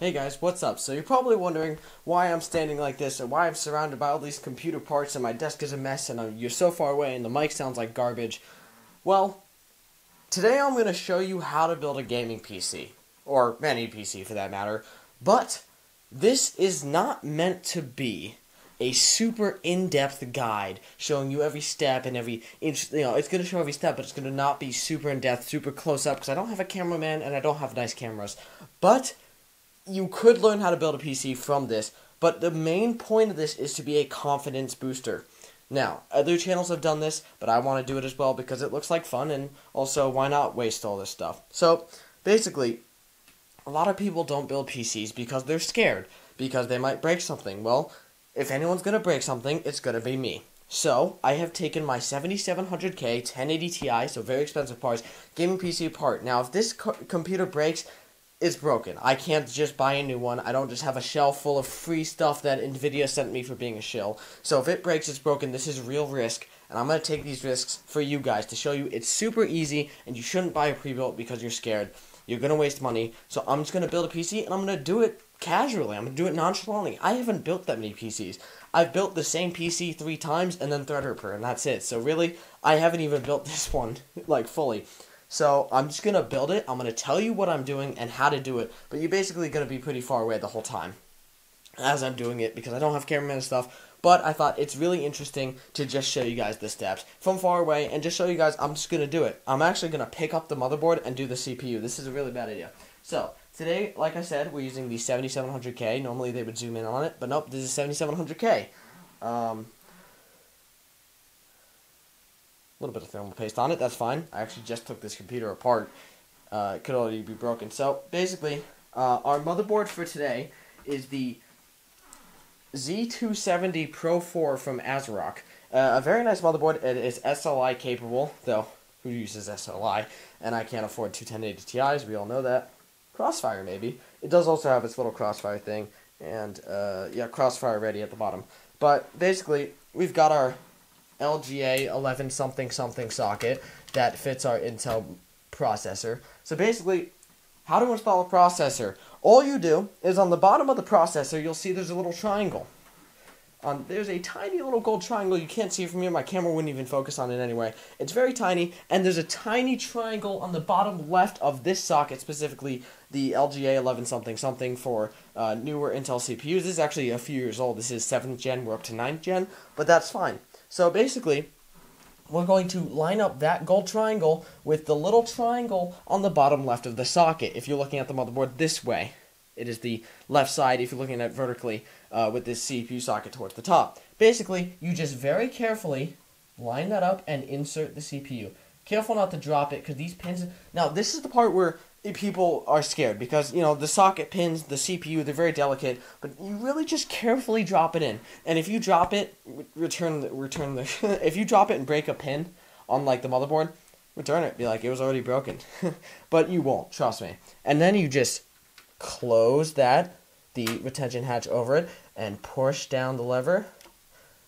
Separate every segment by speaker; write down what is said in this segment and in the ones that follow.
Speaker 1: Hey guys, what's up? So you're probably wondering why I'm standing like this and why I'm surrounded by all these computer parts and my desk is a mess and I'm, you're so far away and the mic sounds like garbage. Well, today I'm going to show you how to build a gaming PC, or any PC for that matter, but this is not meant to be a super in-depth guide showing you every step and every inch. You know, it's going to show every step, but it's going to not be super in-depth, super close up because I don't have a cameraman and I don't have nice cameras. But you could learn how to build a PC from this, but the main point of this is to be a confidence booster. Now, other channels have done this, but I want to do it as well because it looks like fun, and also, why not waste all this stuff? So, basically, a lot of people don't build PCs because they're scared, because they might break something. Well, if anyone's going to break something, it's going to be me. So, I have taken my 7700K 1080 Ti, so very expensive parts, gaming PC apart. Now, if this co computer breaks, it's broken. I can't just buy a new one. I don't just have a shelf full of free stuff that Nvidia sent me for being a shill. So if it breaks, it's broken. This is real risk, and I'm going to take these risks for you guys to show you it's super easy, and you shouldn't buy a pre-built because you're scared. You're going to waste money. So I'm just going to build a PC, and I'm going to do it casually. I'm to do it nonchalantly. I haven't built that many PCs. I've built the same PC three times, and then Threadripper, and that's it. So really, I haven't even built this one, like, fully. So I'm just to build it. I'm to tell you what I'm doing and how to do it. But you're basically to be pretty far away the whole time as I'm doing it because I don't have cameraman and stuff. But I thought it's really interesting to just show you guys the steps from far away and just show you guys I'm just to do it. I'm actually to pick up the motherboard and do the CPU. This is a really bad idea. So today, like I said, we're using the 7700K. Normally they would zoom in on it, but nope, this is 7700K. Um, a little bit of thermal paste on it, that's fine. I actually just took this computer apart. Uh, it could already be broken. So, basically, uh, our motherboard for today is the Z270 Pro 4 from ASRock. Uh, a very nice motherboard. It is SLI capable, though who uses SLI? And I can't afford two 1080 Ti's, we all know that. Crossfire, maybe. It does also have its little crossfire thing, and, uh, yeah, crossfire ready at the bottom. But, basically, we've got our LGA 11 something something socket that fits our Intel processor. So basically, how to install a processor? All you do is on the bottom of the processor, you'll see there's a little triangle. Um, there's a tiny little gold triangle. You can't see it from here. My camera wouldn't even focus on it anyway. It's very tiny, and there's a tiny triangle on the bottom left of this socket, specifically the LGA 11 something something for uh, newer Intel CPUs. This is actually a few years old. This is 7th gen. We're up to 9th gen, but that's fine. So basically, we're going to line up that gold triangle with the little triangle on the bottom left of the socket. If you're looking at the motherboard this way, it is the left side if you're looking at it vertically uh, with this CPU socket towards the top. Basically, you just very carefully line that up and insert the CPU. Careful not to drop it because these pins... Now, this is the part where people are scared because you know the socket pins, the CPU, they're very delicate. But you really just carefully drop it in, and if you drop it, return the, return the. if you drop it and break a pin on like the motherboard, return it. Be like it was already broken, but you won't. Trust me. And then you just close that the retention hatch over it and push down the lever.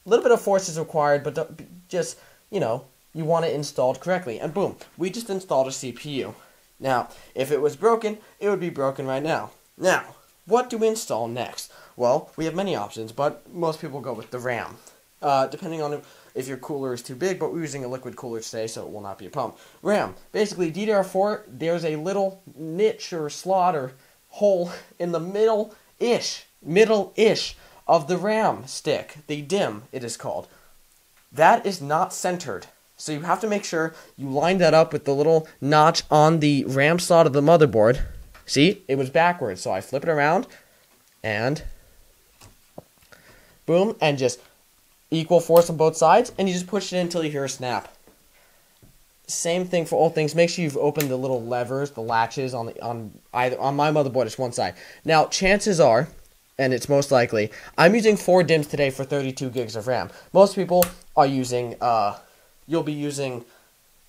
Speaker 1: A little bit of force is required, but just you know you want it installed correctly. And boom, we just installed a CPU. Now, if it was broken, it would be broken right now. Now, what do we install next? Well, we have many options, but most people go with the RAM. Uh, depending on if your cooler is too big, but we're using a liquid cooler today, so it will not be a problem. RAM. Basically, DDR4, there's a little niche or slot or hole in the middle-ish, middle-ish of the RAM stick. The DIMM it is called. That is not centered. So you have to make sure you line that up with the little notch on the RAM slot of the motherboard. See, it was backwards, so I flip it around and boom, and just equal force on both sides, and you just push it in until you hear a snap. Same thing for all things. Make sure you've opened the little levers, the latches on the on either on my motherboard. It's one side. Now, chances are, and it's most likely, I'm using four DIMMs today for 32 gigs of RAM. Most people are using uh, you'll be using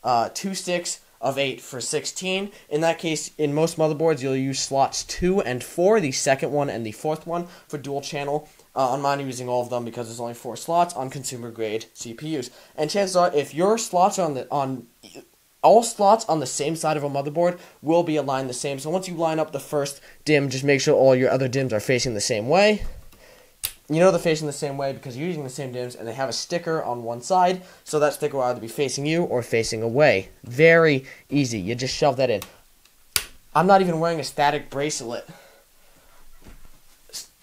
Speaker 1: uh, two sticks of 8 for 16. In that case, in most motherboards, you'll use slots 2 and 4, the second one and the fourth one, for dual channel. Uh, on mine, I'm using all of them because there's only 4 slots on consumer grade CPUs. And chances are, if your slots are on, the, on all slots on the same side of a motherboard will be aligned the same. So once you line up the first DIMM, just make sure all your other DIMMs are facing the same way. You know they're facing the same way because you're using the same DIMMs and they have a sticker on one side, so that sticker will either be facing you or facing away. Very easy. You just shove that in. I'm not even wearing a static bracelet.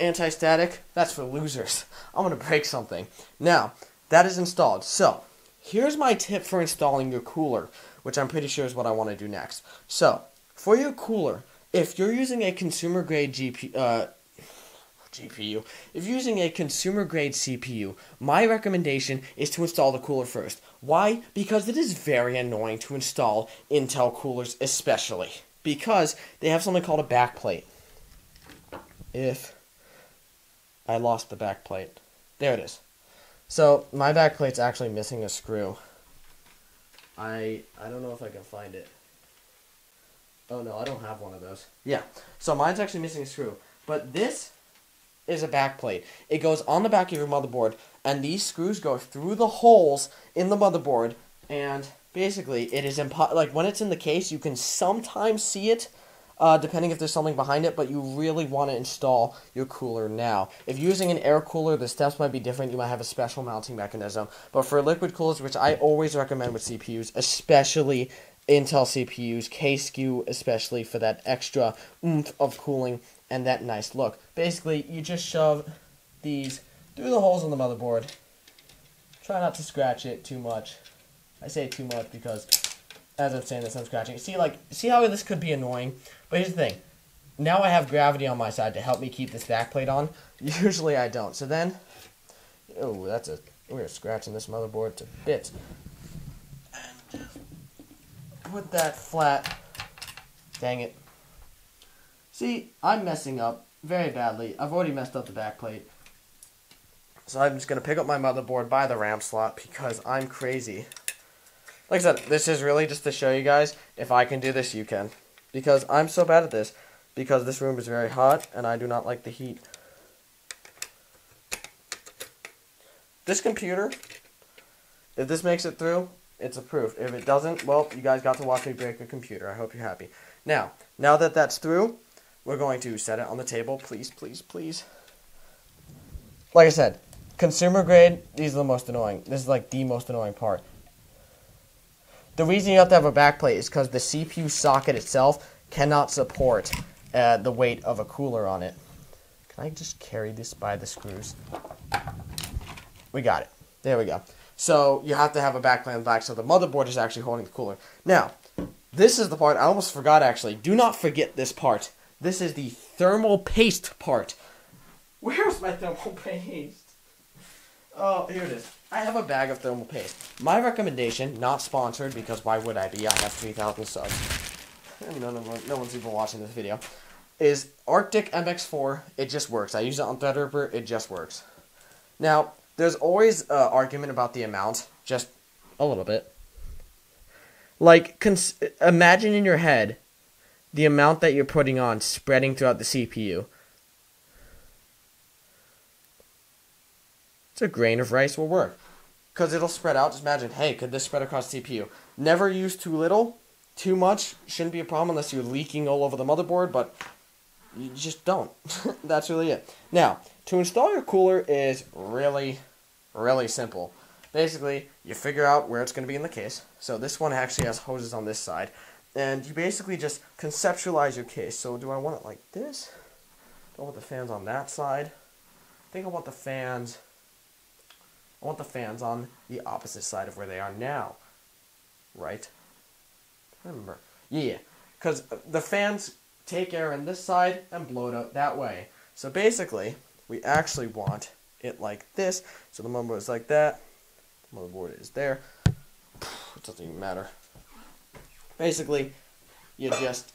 Speaker 1: Anti-static, that's for losers. I'm going to break something. Now, that is installed. So, here's my tip for installing your cooler which I'm pretty sure is what I want to do next. So, for your cooler, if you're using a consumer grade GP, uh, GPU, if you're using a consumer grade CPU, my recommendation is to install the cooler first. Why? Because it is very annoying to install Intel coolers, especially because they have something called a backplate. If I lost the backplate, there it is. So my backplate's actually missing a screw. I I don't know if I can find it. Oh no, I don't have one of those. Yeah. So mine's actually missing a screw. But this is a back plate. It goes on the back of your motherboard and these screws go through the holes in the motherboard and basically it is impo- like when it's in the case you can sometimes see it uh, depending if there's something behind it, but you really want to install your cooler now. If you're using an air cooler, the steps might be different. You might have a special mounting mechanism. But for liquid coolers, which I always recommend with CPUs, especially Intel CPUs, K-SKU especially for that extra oomph of cooling and that nice look. Basically, you just shove these through the holes on the motherboard. Try not to scratch it too much. I say too much because as I'm saying this, I'm scratching. See, like, see how this could be annoying? But here's the thing. Now I have gravity on my side to help me keep this back plate on. Usually I don't. So then, oh, that's a, we're scratching this motherboard to bits. And just put that flat. Dang it. See, I'm messing up very badly. I've already messed up the back plate. So I'm just going to pick up my motherboard by the RAM slot because I'm crazy. Like I said, this is really just to show you guys, if I can do this, you can. Because I'm so bad at this. Because this room is very hot, and I do not like the heat. This computer, if this makes it through, it's approved. If it doesn't, well, you guys got to watch me break a computer. I hope you're happy. Now, now that that's through, we're going to set it on the table. Please, please, please. Like I said, consumer grade, these are the most annoying. This is like the most annoying part. The reason you have to have a backplate is because the CPU socket itself cannot support uh, the weight of a cooler on it. Can I just carry this by the screws? We got it. There we go. So you have to have a backplate on the back so the motherboard is actually holding the cooler. Now, this is the part I almost forgot actually. Do not forget this part. This is the thermal paste part. Where's my thermal paste? Oh, here it is. I have a bag of thermal paste. My recommendation, not sponsored because why would I be? I have 3,000 subs. None of no one's even watching this video. Is Arctic MX4. It just works. I use it on Threadripper. It just works. Now, there's always uh, argument about the amount. Just a little bit. Like, cons- imagine in your head the amount that you're putting on spreading throughout the CPU. It's a grain of rice will work. Because it'll spread out. Just imagine, hey, could this spread across CPU? Never use too little. Too much shouldn't be a problem unless you're leaking all over the motherboard, but you just don't. That's really it. Now, to install your cooler is really, really simple. Basically, you figure out where it's going to be in the case. So this one actually has hoses on this side. And you basically just conceptualize your case. So do I want it like this? Do I want the fans on that side? I think I want the fans I want the fans on the opposite side of where they are now. Right? remember. Yeah, because the fans take air in this side and blow it out that way. So basically, we actually want it like this. So the motherboard is like that. The motherboard is there. It doesn't even matter. Basically, you just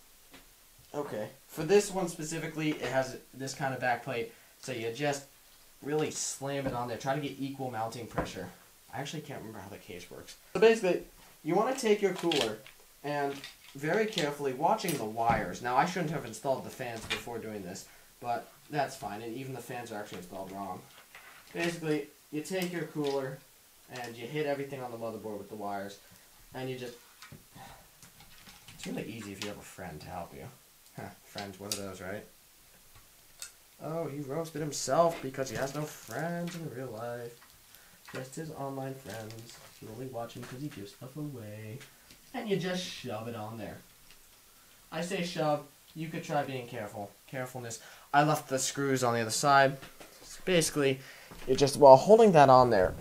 Speaker 1: okay. For this one specifically, it has this kind of backplate. So you just really slam it on there. Try to get equal mounting pressure. I actually can't remember how the case works. So basically, you want to take your cooler and very carefully watching the wires. Now, I shouldn't have installed the fans before doing this, but that's fine. And even the fans are actually installed wrong. Basically, you take your cooler and you hit everything on the motherboard with the wires, and you just It's really easy if you have a friend to help you. Huh, friends, one of those, right? Oh, he roasted himself because he has no friends in real life. Just his online friends. You only watch him because he gives stuff away. And you just shove it on there. I say shove. You could try being careful. Carefulness. I left the screws on the other side. So basically, it just while holding that on there,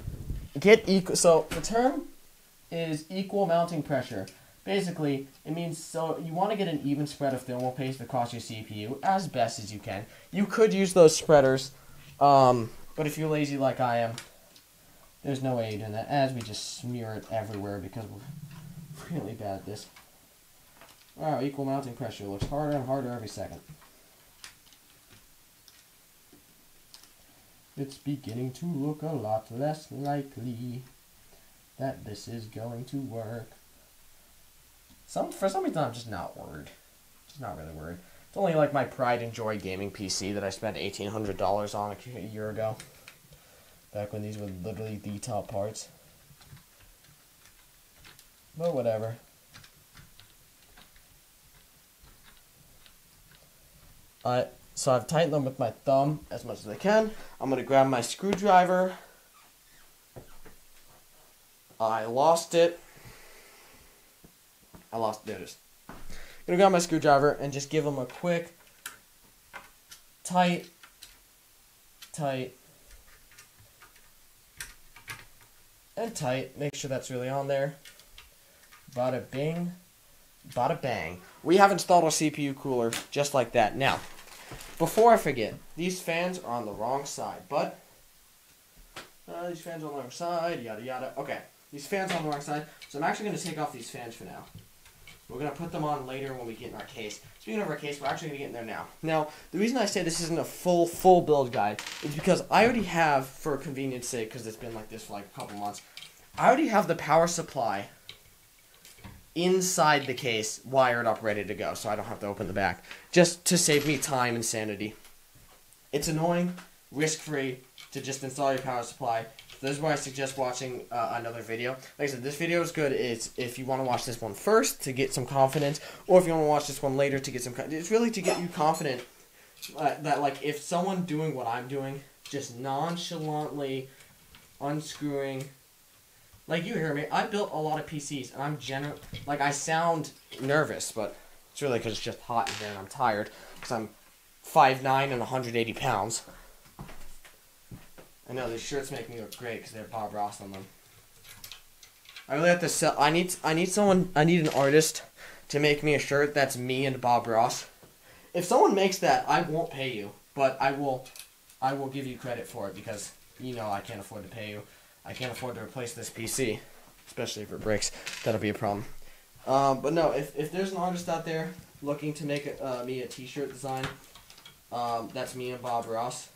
Speaker 1: get equal. So the term is equal mounting pressure. Basically, it means so you want to get an even spread of thermal paste across your CPU as best as you can. You could use those spreaders, um, but if you're lazy like I am, there's no way you're doing that. As we just smear it everywhere because we're really bad at this. Wow, equal mounting pressure looks harder and harder every second. It's beginning to look a lot less likely that this is going to work. Some for some reason I'm just not worried. Just not really worried. It's only like my pride and joy gaming PC that I spent eighteen hundred dollars on a year ago. Back when these were literally the top parts. But whatever. I so I've tightened them with my thumb as much as I can. I'm gonna grab my screwdriver. I lost it. I lost is. I'm gonna grab my screwdriver and just give them a quick tight, tight, and tight. Make sure that's really on there. Bada bing, bada bang. We have installed our CPU cooler just like that. Now, before I forget, these fans are on the wrong side, but uh, these fans are on the wrong side, yada yada. Okay, these fans are on the wrong side, so I'm actually going to take off these fans for now. We're going to put them on later when we get in our case. Speaking of our case, we're actually going to get in there now. Now, the reason I say this isn't a full, full build guide is because I already have, for convenience sake, because it's been like this for like a couple months, I already have the power supply inside the case, wired up, ready to go, so I don't have to open the back. Just to save me time and sanity. It's annoying, risk-free, to just install your power supply. This is why I suggest watching uh, another video. Like I said, this video is good. It's if you want to watch this one first to get some confidence, or if you want to watch this one later to get some. It's really to get you confident uh, that like if someone doing what I'm doing, just nonchalantly unscrewing like you hear me, I built a lot of PCs, and I'm general. Like I sound nervous, but it's really because it's just hot in here and I'm tired. Because I'm 5'9 and 180 pounds. I know these shirts make me look great because they have Bob Ross on them. I really have to sell. I need. I need someone. I need an artist to make me a shirt that's me and Bob Ross. If someone makes that, I won't pay you, but I will. I will give you credit for it because you know I can't afford to pay you. I can't afford to replace this PC, especially if it breaks. That'll be a problem. Um, but no, if, if there's an artist out there looking to make a, uh, me a T-shirt design, um, that's me and Bob Ross.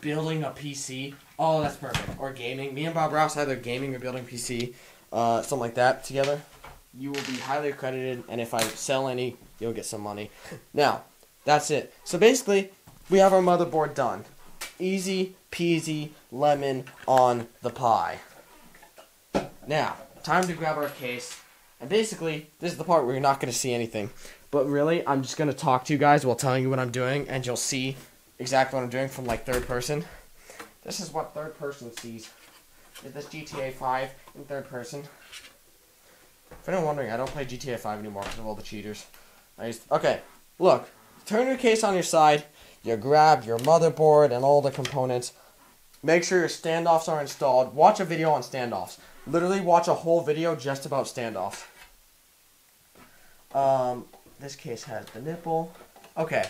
Speaker 1: Building a PC, oh that's perfect. Or gaming, me and Bob Ross either gaming or building PC, uh, something like that together. You will be highly accredited, and if I sell any, you'll get some money. Now, that's it. So basically, we have our motherboard done. Easy peasy lemon on the pie. Now, time to grab our case. And basically, this is the part where you're not going to see anything. But really, I'm just going to talk to you guys while telling you what I'm doing, and you'll see exactly what I'm doing from like third person. This is what third person sees. This GTA 5 in third person. If anyone wondering, I don't play GTA 5 anymore because of all the cheaters. I used okay, look, turn your case on your side. You grab your motherboard and all the components. Make sure your standoffs are installed. Watch a video on standoffs. Literally watch a whole video just about standoffs. Um, this case has the nipple. Okay.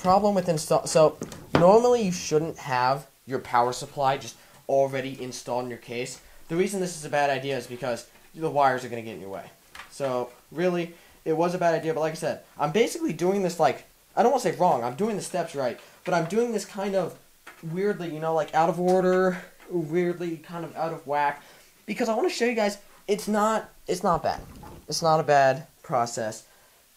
Speaker 1: Problem with install. So, normally you shouldn't have your power supply just already installed in your case. The reason this is a bad idea is because the wires are going to get in your way. So, really, it was a bad idea, but like I said, I'm basically doing this like, I don't want to say wrong, I'm doing the steps right, but I'm doing this kind of weirdly, you know, like out of order, weirdly kind of out of whack, because I want to show you guys it's not it's not bad. It's not a bad process.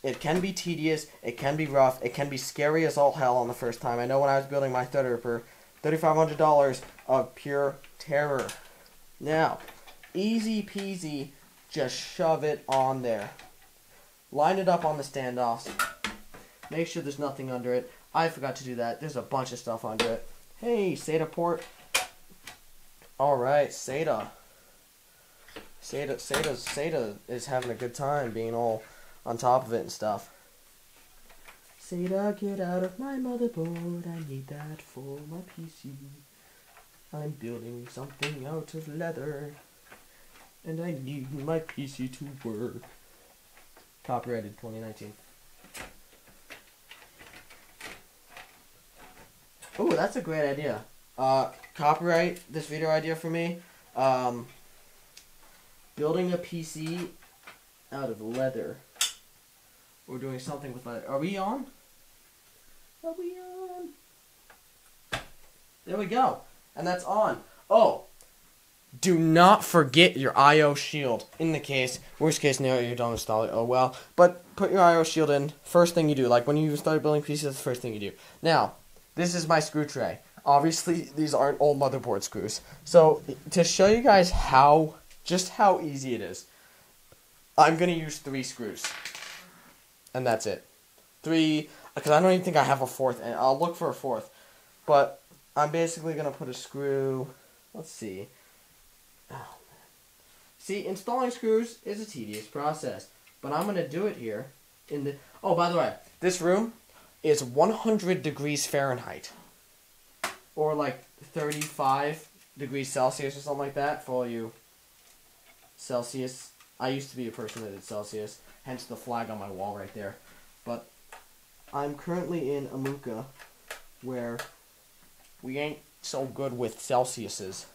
Speaker 1: It can be tedious, it can be rough, it can be scary as all hell on the first time. I know when I was building my Threadripper, $3,500 of pure terror. Now, easy peasy just shove it on there. Line it up on the standoffs. Make sure there's nothing under it. I forgot to do that. There's a bunch of stuff under it. Hey, SATA port. Alright, SATA. SATA, SATA, SATA is having a good time being all on top of it and stuff. SATA, get out of my motherboard. I need that for my PC. I'm building something out of leather. And I need my PC to work. Copyrighted 2019. Oh, that's a great idea. Uh, copyright this video idea for me. Um, building a PC out of leather. We're doing something with leather. Are we on? Are we on? There we go. And that's on. Oh, do not forget your IO shield in the case. Worst case scenario, you don't install it. Oh well. But put your IO shield in. First thing you do. Like when you start building PCs, that's the first thing you do. Now, this is my screw tray. Obviously, these aren't old motherboard screws. So, to show you guys how, just how easy it is, I'm going to use three screws. And that's it. Three, because I don't even think I have a fourth, and I'll look for a fourth. But, I'm basically to put a screw, let's see. Oh, see, installing screws is a tedious process. But I'm to do it here in the, oh, by the way, this room is 100 degrees Fahrenheit or like 35 degrees Celsius or something like that for you Celsius. I used to be a person that did Celsius, hence the flag on my wall right there. But I'm currently in Amuka, where we ain't so good with Celsiuses.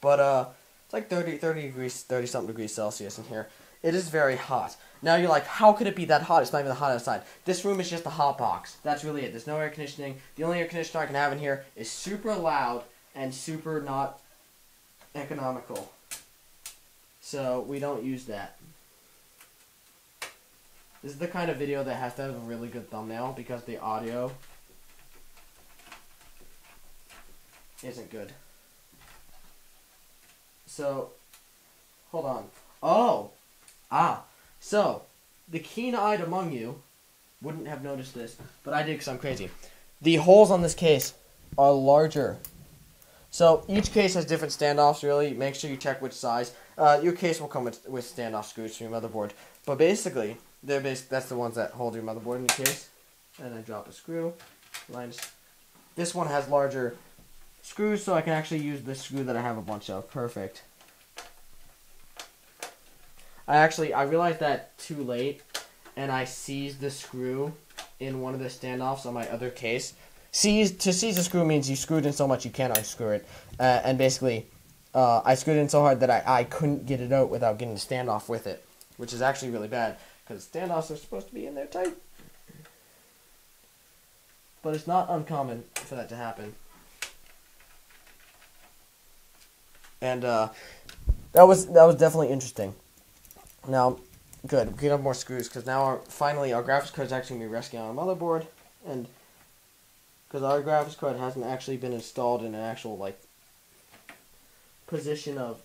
Speaker 1: But uh, it's like 30, 30 degrees, 30 something degrees Celsius in here. It is very hot. Now you're like, how could it be that hot? It's not even hot outside. This room is just a hot box. That's really it. There's no air conditioning. The only air conditioner I can have in here is super loud and super not economical. So we don't use that. This is the kind of video that has to have a really good thumbnail because the audio isn't good. So, hold on. Oh! Ah! So, the keen-eyed among you wouldn't have noticed this, but I did because I'm crazy. The holes on this case are larger. So each case has different standoffs. Really, make sure you check which size. Uh, your case will come with, with standoff screws for your motherboard. But basically, they're bas- that's the ones that hold your motherboard in your case. And I drop a screw. Lines. This one has larger screws, so I can actually use this screw that I have a bunch of. Perfect. I actually I realized that too late, and I seized the screw in one of the standoffs on my other case. Seize to seize a screw means you screwed in so much you can't unscrew it, uh, and basically, uh, I screwed in so hard that I, I couldn't get it out without getting the standoff with it, which is actually really bad because standoffs are supposed to be in there tight. But it's not uncommon for that to happen. And uh, that was that was definitely interesting. Now, good. We can have more screws because now our, finally our graphics card is actually going to be resting on our motherboard, and because our graphics card hasn't actually been installed in an actual like position of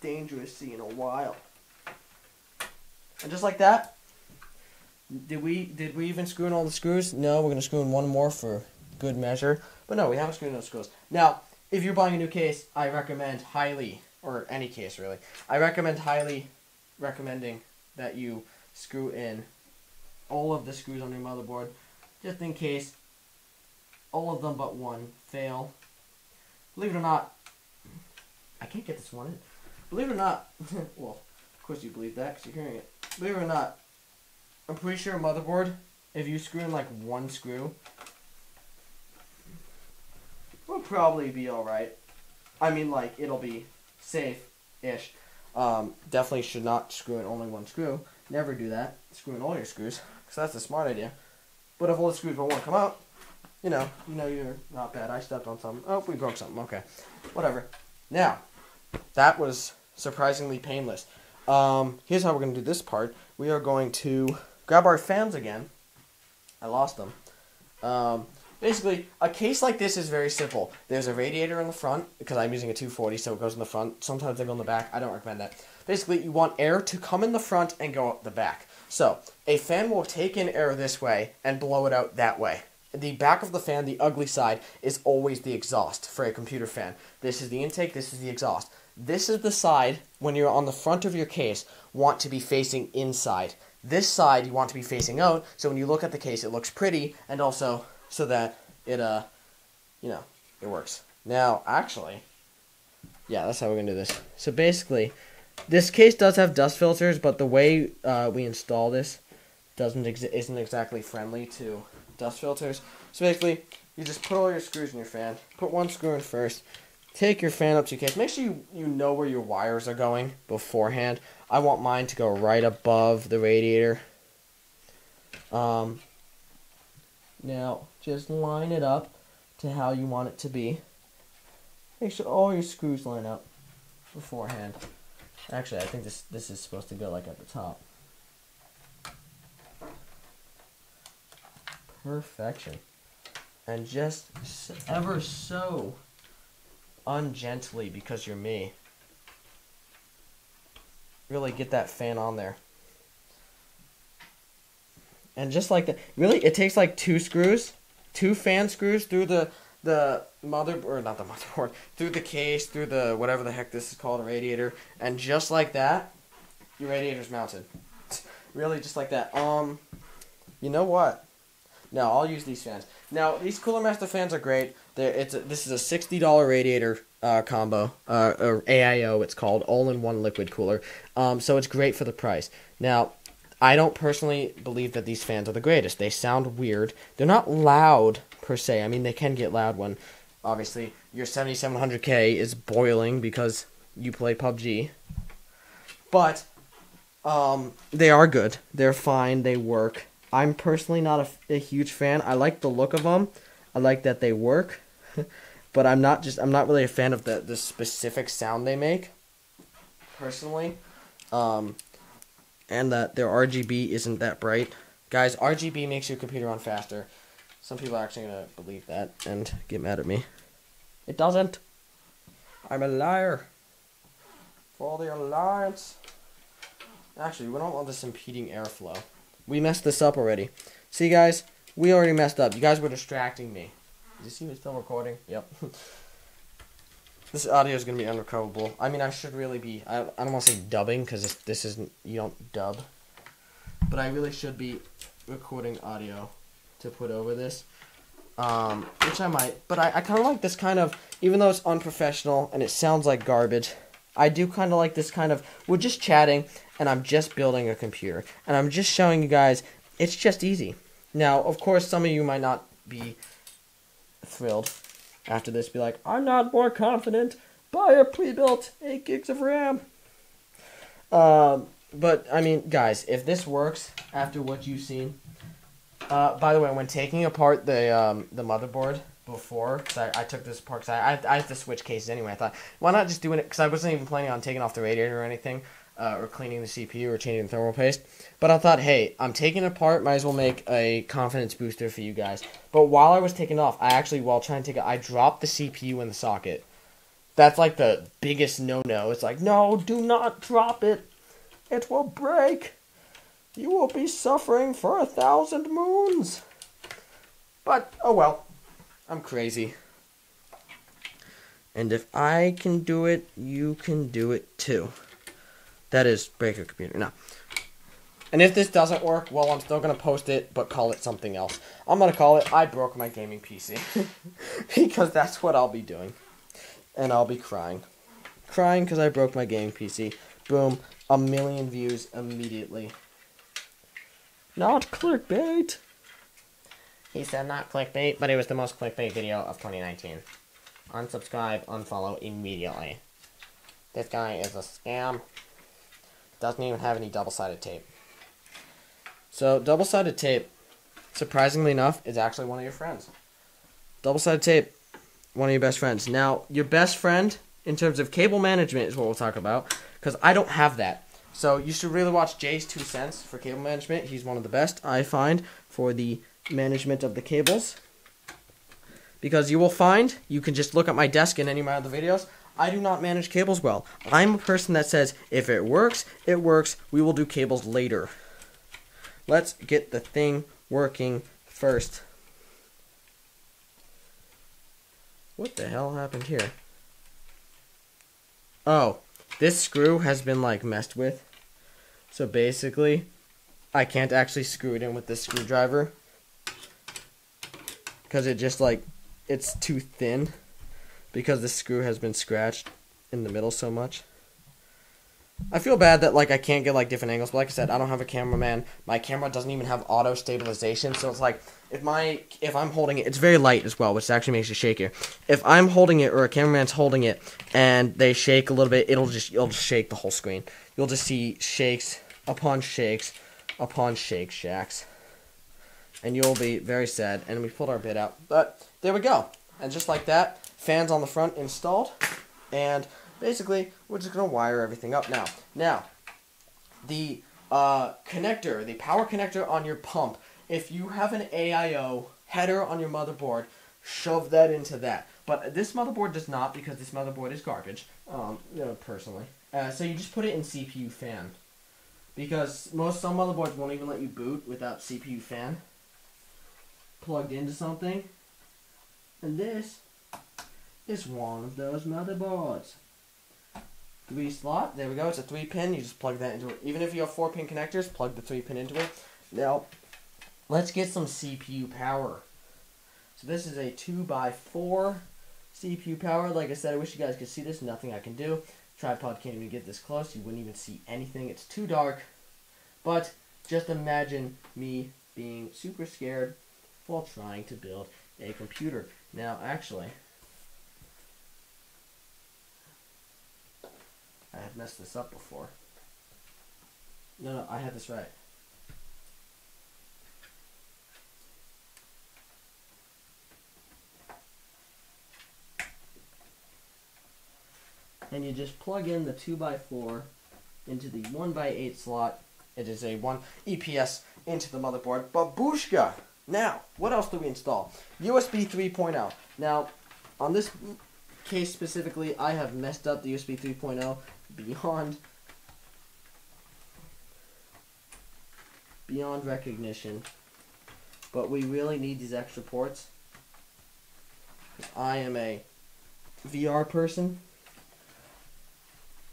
Speaker 1: dangerously in a while. And just like that, did we did we even screw in all the screws? No, we're gonna screw in one more for good measure. But no, we haven't screwed in those screws. Now, if you're buying a new case, I recommend highly or any case really. I recommend highly recommending that you screw in all of the screws on your motherboard just in case all of them but one fail. Believe it or not, I can't get this one in. Believe it or not, well, course you believe that because you're hearing it. Believe it or not, I'm pretty sure motherboard, if you screw in like one screw, will probably be alright. I mean, like, it'll be safe-ish. Um, definitely should not screw in only one screw. Never do that. Screw in all your screws, because that's a smart idea. But if all the screws but one come out, you know, you know you're not bad. I stepped on something. Oh, we broke something. Okay, whatever. Now, that was surprisingly painless. Um, here's how we're going to do this part. We are going to grab our fans again. I lost them. Um, Basically, a case like this is very simple. There's a radiator in the front because I'm using a 240, so it goes in the front. Sometimes they go in the back. I don't recommend that. Basically, you want air to come in the front and go out the back. So a fan will take in air this way and blow it out that way. The back of the fan, the ugly side, is always the exhaust for a computer fan. This is the intake. This is the exhaust. This is the side when you're on the front of your case want to be facing inside. This side you want to be facing out, so when you look at the case, it looks pretty, and also so that it uh, you know, it works. Now, actually, yeah, that's how we're gonna do this. So basically, this case does have dust filters, but the way uh, we install this doesn't ex- isn't exactly friendly to dust filters. So basically, you just put all your screws in your fan. Put one screw in first. Take your fan up to your case. Make sure you, you know where your wires are going beforehand. I want mine to go right above the radiator. Um, now, just line it up to how you want it to be. Make sure all your screws line up beforehand. Actually, I think this this is supposed to go like at the top. Perfection. And just ever so ungently because you're me. Really get that fan on there. And just like that, really, it takes like two screws, two fan screws through the the mother or not the motherboard, through the case, through the whatever the heck this is called, a radiator, and just like that, your radiator's mounted. really, just like that. Um, you know what? No, I'll use these fans. Now these Cooler Master fans are great. They're, it's a, this is a sixty dollar radiator uh, combo, uh, or AIO. It's called all in one liquid cooler. Um, so it's great for the price. Now, I don't personally believe that these fans are the greatest. They sound weird. They're not loud per se. I mean, they can get loud when, obviously, your 7700K is boiling because you play PUBG. But um, they are good. They're fine. They work. I'm personally not a, a huge fan. I like the look of them. I like that they work, but I'm not just I'm not really a fan of the the specific sound they make. Personally, um, and that their RGB isn't that bright. Guys, RGB makes your computer run faster. Some people are actually gonna believe that and get mad at me. It doesn't. I'm a liar. For all the alliance. Actually, we don't want this impeding airflow. We messed this up already. See, guys, we already messed up. You guys were distracting me. Did you see me still recording? Yep. this audio is going to be unrecoverable. I mean, I should really be. I, I don't want to say dubbing because this, this isn't. You don't dub. But I really should be recording audio to put over this. Um, which I might. But I, I kind of like this kind of. Even though it's unprofessional and it sounds like garbage, I do kind of like this kind of. We're just chatting and I'm just building a computer. And I'm just showing you guys it's just easy. Now, of course, some of you might not be thrilled after this, be like, I'm not more confident. Buy a pre built 8 gigs of RAM. Um, but, I mean, guys, if this works after what you've seen, uh, by the way, when taking apart the um, the motherboard before, because I, I took this apart, because I, I, I have to switch cases anyway, I thought, why not just doing it, because I wasn't even planning on taking off the radiator or anything uh, or cleaning the CPU or changing the thermal paste. But I thought, hey, I'm taking it apart. Might as well make a confidence booster for you guys. But while I was taking off, I actually, while trying to take it, I dropped the CPU in the socket. That's like the biggest no-no. It's like, no, do not drop it. It will break. You will be suffering for a thousand moons. But, oh well. I'm crazy. And if I can do it, you can do it too. That is break a computer. No. And if this doesn't work, well, I'm still going to post it, but call it something else. I'm going to call it I Broke My Gaming PC. because that's what I'll be doing. And I'll be crying. Crying because I broke my gaming PC. Boom. A million views immediately. Not clickbait. He said not clickbait, but it was the most clickbait video of 2019. Unsubscribe, unfollow immediately. This guy is a scam. Doesn't even have any double-sided tape. So double-sided tape, surprisingly enough, is actually one of your friends. Double-sided tape, one of your best friends. Now, your best friend in terms of cable management is what we'll talk about, because I don't have that. So you should really watch JayzTwoCents for cable management. He's one of the best, I find, for the management of the cables. because you will find you can just look at my desk in any of my other videos. I do not manage cables well. I'm a person that says if it works, it works. We will do cables later. Let's get the thing working first. What the hell happened here? Oh, this screw has been like messed with. So basically, I can't actually screw it in with this screwdriver. Because it just like, it's too thin. Because the screw has been scratched in the middle so much. I feel bad that like I can't get like different angles, but like I said, I don't have a cameraman. My camera doesn't even have auto stabilization, so it's like if my if I'm holding it, it's very light as well, which actually makes it shakier. If I'm holding it or a cameraman's holding it and they shake a little bit, it'll just it'll just shake the whole screen. You'll just see shakes upon shakes upon shake shacks, and you'll be very sad. And we pulled our bit out, but there we go. And just like that, fans on the front installed, and basically, we're just going to wire everything up now. Now, the uh, connector, the power connector on your pump, if you have an AIO header on your motherboard, shove that into that. But this motherboard does not because this motherboard is garbage, um, you know, personally. Uh, so you just put it in CPU fan. Because most some motherboards won't even let you boot without CPU fan plugged into something. And this is one of those motherboards three slot. There we go. It's a three pin. You just plug that into it. Even if you have four pin connectors, plug the three pin into it. Now, let's get some CPU power. So this is a two by four CPU power. Like I said, I wish you guys could see this. Nothing I can do. Tripod can't even get this close. You wouldn't even see anything. It's too dark. But just imagine me being super scared while trying to build a computer. Now, actually, I have messed this up before. No, no, I had this right. And you just plug in the 2x4 into the 1x8 slot. It is a 1 EPS into the motherboard. Babushka! Now, what else do we install? USB 3.0. Now, on this case specifically, I have messed up the USB 3.0 beyond beyond recognition. But we really need these extra ports. I am a VR person.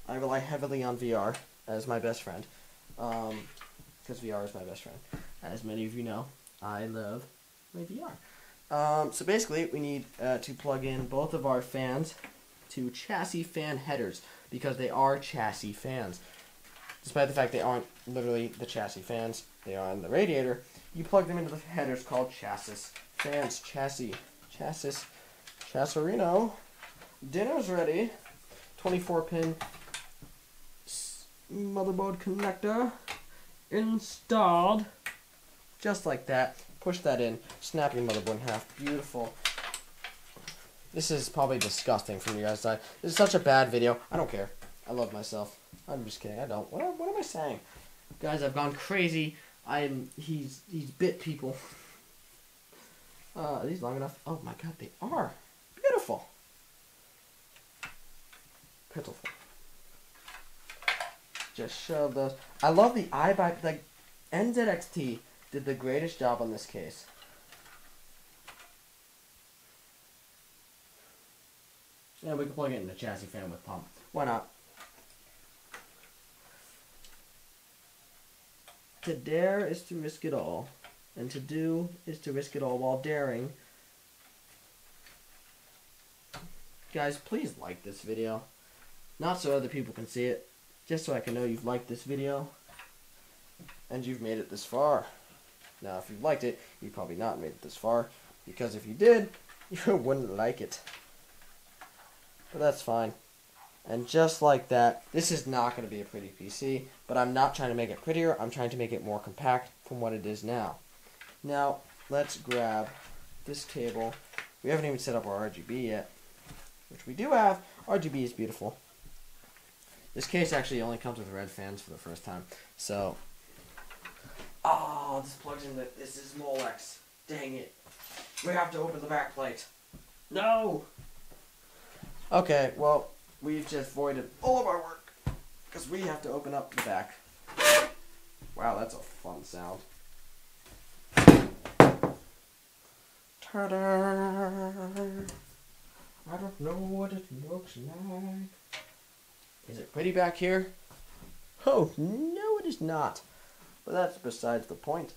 Speaker 1: I rely heavily on VR as my best friend. Because um, VR is my best friend. As many of you know, I love my VR. Um, so basically, we need uh, to plug in both of our fans to chassis fan headers because they are chassis fans. Despite the fact they aren't literally the chassis fans, they are in the radiator. You plug them into the headers called chassis fans. Chassis. Chassis. Chassarino. Dinner's ready. 24 pin motherboard connector installed. Just like that. Push that in. Snap your motherboard in half. Beautiful. This is probably disgusting from you guys' side. This is such a bad video. I don't care. I love myself. I'm just kidding. I don't. What, what am I saying? Guys, I've gone crazy. I'm. He's. He's bit people. Uh, are these long enough? Oh my god, they are. Beautiful. Pitiful. Just shove those. I love the eye by like NZXT did the greatest job on this case. Yeah, we can plug it in the chassis fan with pump. Why not? To dare is to risk it all, and to do is to risk it all while daring. Guys, please like this video. Not so other people can see it, just so I can know you've liked this video, and you've made it this far. Now, if you've liked it, you've probably not made it this far, because if you did, you wouldn't like it. But that's fine. And just like that, this is not going to be a pretty PC, but I'm not trying to make it prettier, I'm trying to make it more compact from what it is now. Now, let's grab this cable. We haven't even set up our RGB yet, which we do have. RGB is beautiful. This case actually only comes with red fans for the first time, so... Oh, this plugs in the... This is Molex. Dang it. We have to open the back plate. No! Okay, well, we've just voided all of our work. Because we have to open up the back. Wow, that's a fun sound. Ta-da! I don't know what it looks like. Is it pretty back here? Oh, no it is not. But that's besides the point.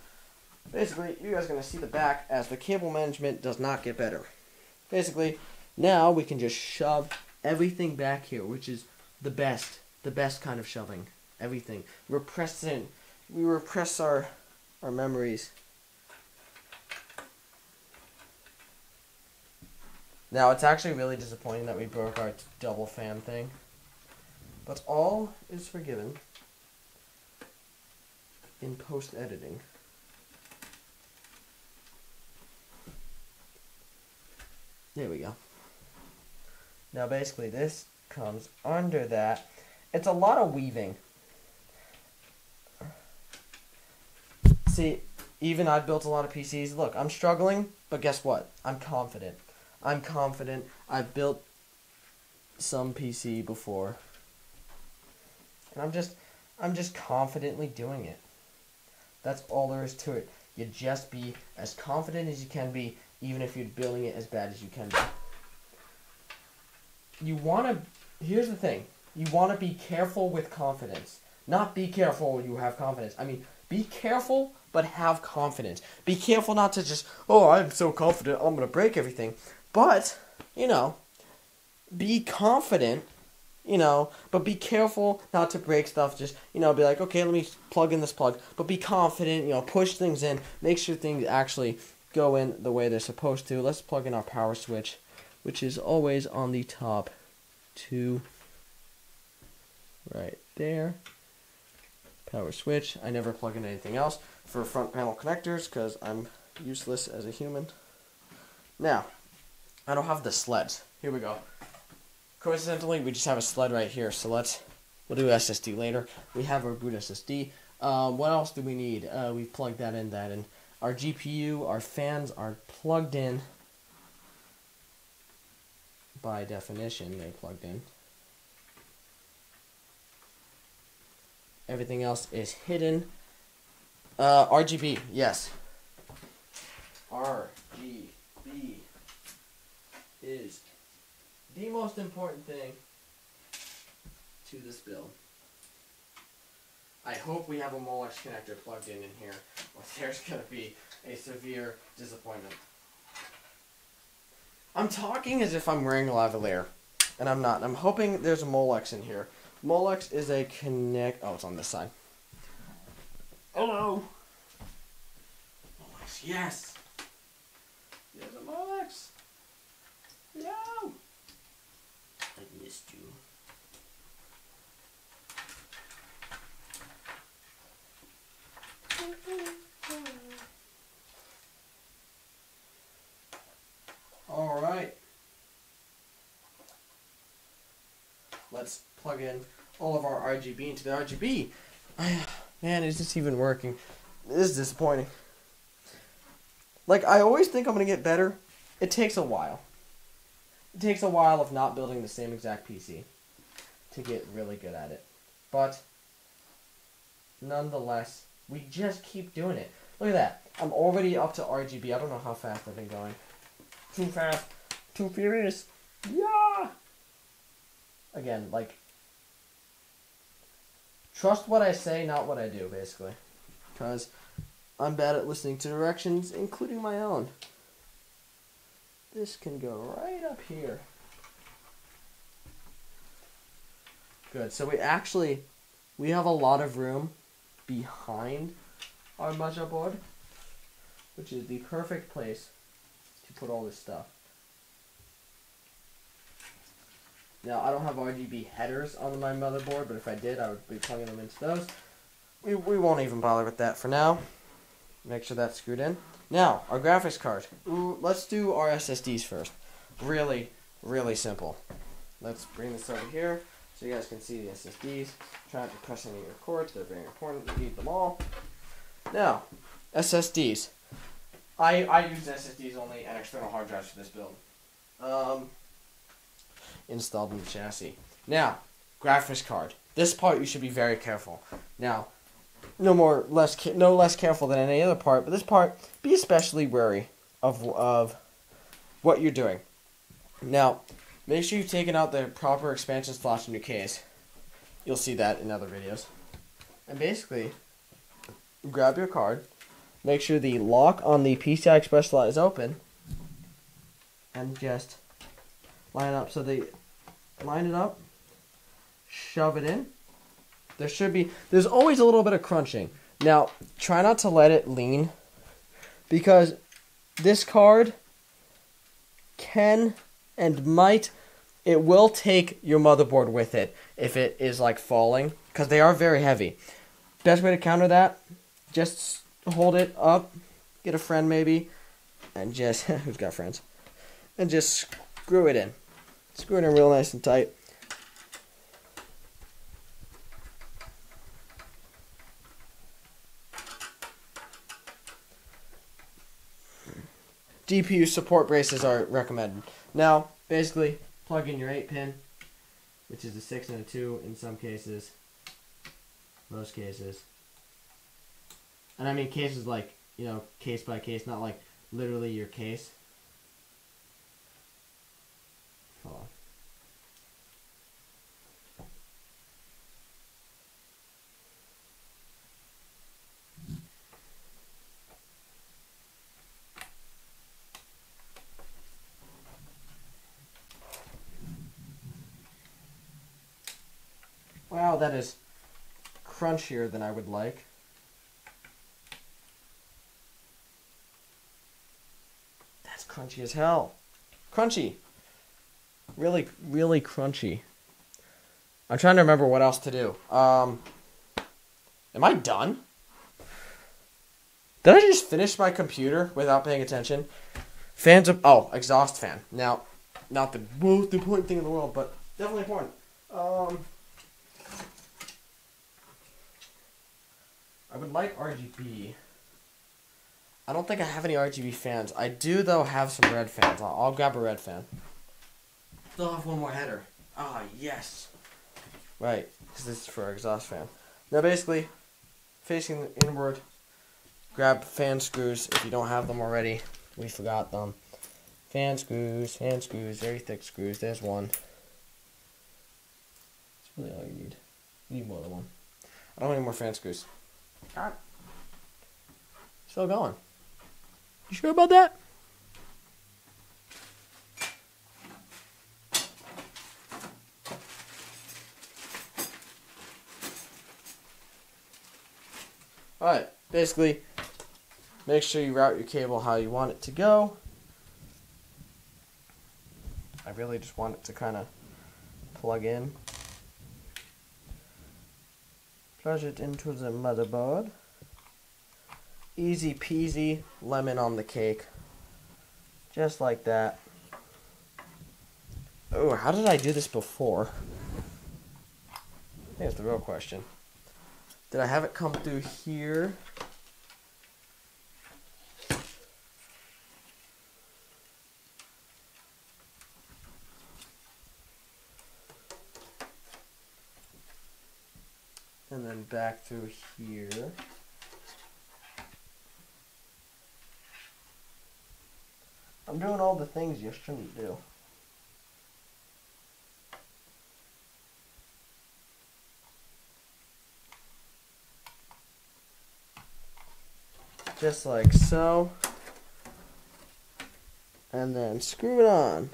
Speaker 1: Basically, you guys are going to see the back as the cable management does not get better. Basically, now we can just shove everything back here, which is the best, the best kind of shoving. Everything. Repressing. We repress our, our memories. Now, it's actually really disappointing that we broke our double fan thing. But all is forgiven in post editing. There we go. Now basically this comes under that. It's a lot of weaving. See, even I've built a lot of PCs. Look, I'm struggling, but guess what? I'm confident. I'm confident. I've built some PC before. And I'm just I'm just confidently doing it. That's all there is to it. You just be as confident as you can be, even if you're building it as bad as you can be. You want to, here's the thing. You want to be careful with confidence. Not be careful when you have confidence. I mean, be careful, but have confidence. Be careful not to just, oh, I'm so confident, I'm going to break everything. But, you know, be confident you know, but be careful not to break stuff. Just, you know, be like, okay, let me plug in this plug. But be confident, you know, push things in, make sure things actually go in the way they're supposed to. Let's plug in our power switch, which is always on the top two right there. Power switch. I never plug in anything else for front panel connectors because I'm useless as a human. Now, I don't have the sleds. Here we go. Coincidentally, we just have a sled right here, so let's, we'll do SSD later. We have our boot SSD. Um, what else do we need? Uh, we've plugged that in, that in. Our GPU, our fans are plugged in. By definition, they're plugged in. Everything else is hidden. Uh, RGB, yes. RGB is the most important thing to this build. I hope we have a Molex connector plugged in in here, or there's going to be a severe disappointment. I'm talking as if I'm wearing a lavalier, and I'm not. I'm hoping there's a Molex in here. Molex is a connect. Oh, it's on this side. Hello. Molex, yes. There's a Molex. No I missed you. All right. Let's plug in all of our RGB into the RGB. Man, is this even working? This is disappointing. Like, I always think I'm going to get better. It takes a while it takes a while of not building the same exact PC to get really good at it. But nonetheless, we just keep doing it. Look at that. I'm already up to RGB. I don't know how fast I've been going. Too fast. Too furious. Yeah. Again, like trust what I say, not what I do, basically. Because I'm bad at listening to directions, including my own. This can go right up here. Good. So we actually we have a lot of room behind our maja board, which is the perfect place put all this stuff. Now, I don't have RGB headers on my motherboard, but if I did, I would be plugging them into those. We, we won't even bother with that for now. Make sure that's screwed in. Now, our graphics card. Ooh, let's do our SSDs first. Really, really simple. Let's bring this over here so you guys can see the SSDs. Try not to press any of your cords. They're very important. You need them all. Now, SSDs. I, I use SSDs only and external hard drives for this build. um, installed in the chassis. Now, graphics card. This part you should be very careful. Now, no more less no less careful than any other part, but this part be especially wary of of what you're doing. Now, make sure you've taken out the proper expansion slots in your case. You'll see that in other videos. And basically, grab your card, make sure the lock on the PCI Express slot is open, and just line up so they line it up, shove it in. There should be there's always a little bit of crunching. Now, try not to let it lean because this card can and might it will take your motherboard with it if it is like falling because they are very heavy. Best way to counter that, just hold it up, get a friend maybe, and just who's got friends, and just screw it in. Screw it in real nice and tight. GPU support braces are recommended. Now, basically, plug in your 8 pin, which is a 6 and a 2 in some cases, most cases. And I mean cases like, you know, case by case, not like literally your case. Hold on. Wow, that is crunchier than I would like. That's crunchy as hell. Crunchy. Really, really crunchy. I'm trying to remember what else to do. Um, am I done? Did I just finish my computer without paying attention? Fans of oh, exhaust fan. Now, not the most important thing in the world, but definitely important. Um, I would like RGB. I don't think I have any RGB fans. I do though have some red fans. I'll, I'll grab a red fan. Still have one more header. Ah, yes. Right, because this is for our exhaust fan. Now basically, facing inward, grab fan screws if you don't have them already. We forgot them. Fan screws, fan screws, very thick screws. There's one. That's really all you need. You need more than one. I don't need more fan screws. Alright. Still going. You sure about that? Alright, basically, make sure you route your cable how you want it to go. I really just want it to kind of plug in. Plug it into the motherboard. Easy peasy, lemon on the cake. Just like that. Oh, how did I do this before? That's the real question. Did I have it come through here? And then back through here. I'm doing all the things you shouldn't do. Just like so. And then screw it on.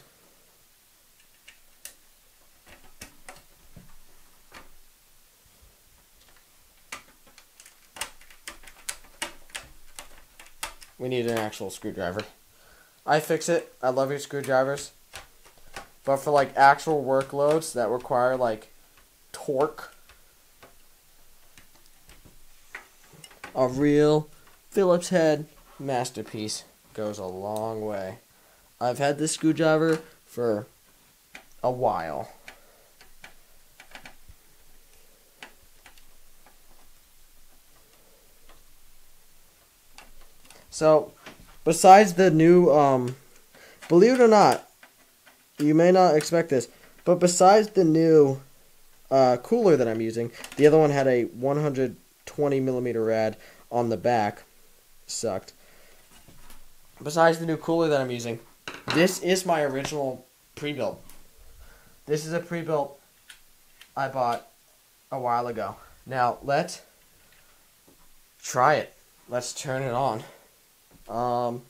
Speaker 1: We need an actual screwdriver. iFixit. I love your screwdrivers. But for like actual workloads that require like torque, a real Phillips head masterpiece goes a long way. I've had this screwdriver for a while. So, besides the new, um, believe it or not, you may not expect this, but besides the new uh, cooler that I'm using, the other one had a 120 millimeter rad on the back. Sucked. Besides the new cooler that I'm using, this is my original pre-built. This is a pre-built I bought a while ago. Now let's try it. Let's turn it on. Um,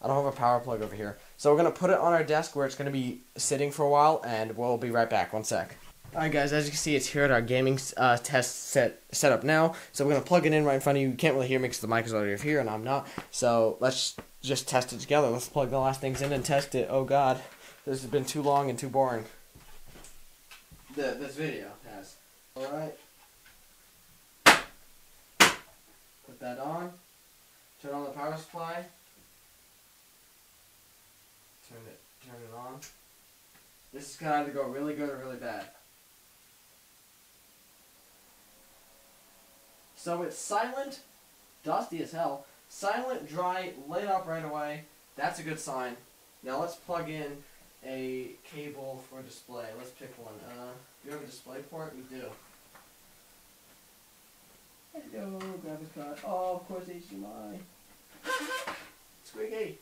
Speaker 1: I don't have a power plug over here. So we're going to put it on our desk where it's going to be sitting for a while, and we'll be right back. One sec. Alright guys, as you can see, it's here at our gaming uh, test set setup now. So we're going to plug it in right in front of you. You can't really hear me because the mic is already here, and I'm not. So let's just test it together. Let's plug the last things in and test it. Oh god, this has been too long and too boring. The, this video has. Alright. Put that on. Turn on the power supply. Turn it turn it on. This is gonna either go really good or really bad. So it's silent, dusty as hell, silent, dry, lit up right away. That's a good sign. Now let's plug in a cable for display. Let's pick one. Uh, do you have a display port? We do. Hello, graphics card. Oh, of course HDMI. Squeaky.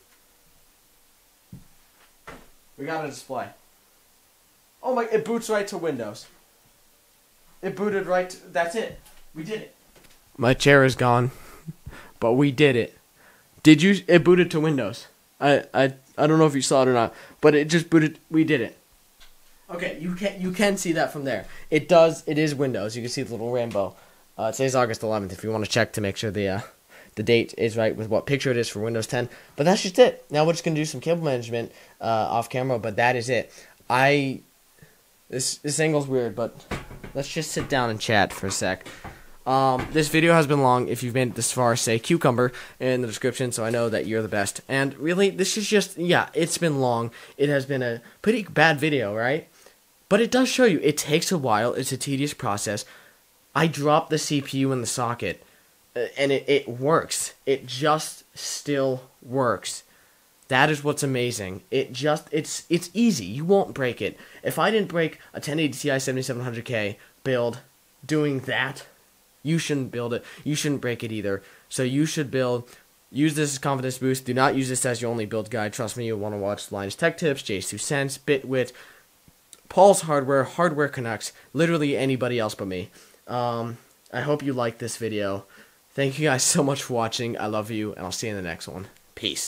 Speaker 1: We got a display. Oh my, it boots right to Windows. It booted right to, that's it. We did it. My chair is gone, but we did it. Did you, it booted to Windows. I, I, I don't know if you saw it or not, but it just booted, we did it. Okay, you can, you can see that from there. It does, it is Windows. You can see the little rainbow. Uh, today's August 11th if you want to check to make sure the, uh, the date is right with what picture it is for Windows 10. But that's just it. Now we're just gonna do some cable management uh, off camera, but that is it. I this this angle's weird, but let's just sit down and chat for a sec. Um, this video has been long. If you've made it this far, say cucumber in the description so I know that you're the best. And really, this is just, yeah, it's been long. It has been a pretty bad video, right? But it does show you, it takes a while. It's a tedious process. I dropped the CPU in the socket. Uh, and it, it works. It just still works. That is what's amazing. It just it's it's easy. You won't break it. If I didn't break a 1080 Ti 7700K build doing that, you shouldn't build it. You shouldn't break it either. So you should build Use this as confidence boost. Do not use this as your only build guide. Trust me, you'll want to watch Linus Tech Tips, JayzTwoCents, Bitwit, Paul's Hardware, Hardware Canucks, literally anybody else but me. Um, I hope you liked this video. Thank you guys so much for watching. I love you, and I'll see you in the next one. Peace.